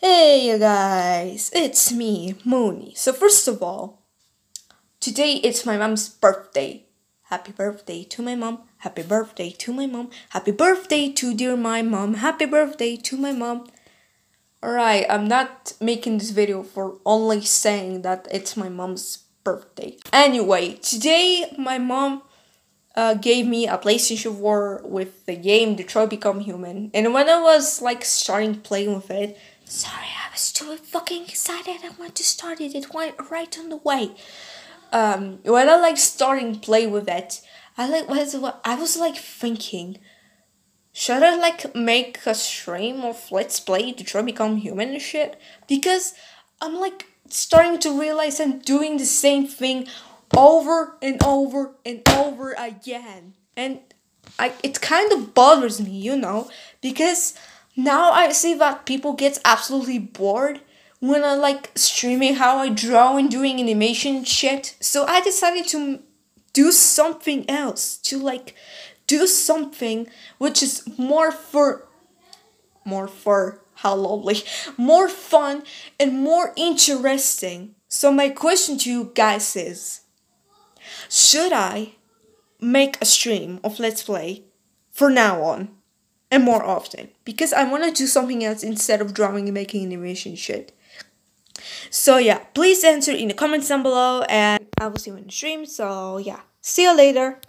Hey you guys, it's me, Moony. So first of all, today it's my mom's birthday. Happy birthday to my mom. Happy birthday to my mom. Happy birthday to dear my mom. Happy birthday to my mom. Alright, I'm not making this video for only saying that it's my mom's birthday. Anyway, today my mom uh, gave me a PlayStation 4 with the game Detroit Become Human. And when I was like starting playing with it, Sorry, I was too fucking excited. I want to start it. It went right on the way. Um, when I like starting play with it, I like was I was like thinking, should I like make a stream of Let's Play Detroit Become Human and shit? Because I'm like starting to realize I'm doing the same thing over and over and over again, and I it kind of bothers me, you know, because now I see that people get absolutely bored when I like streaming how I draw and doing animation shit. So I decided to do something else to like do something which is more for more for how lovely more fun and more interesting so my question to you guys is should i make a stream of let's play for now on and more often because I want to do something else instead of drawing and making animation shit. So yeah, please answer in the comments down below and I will see you in the stream. So yeah, see you later.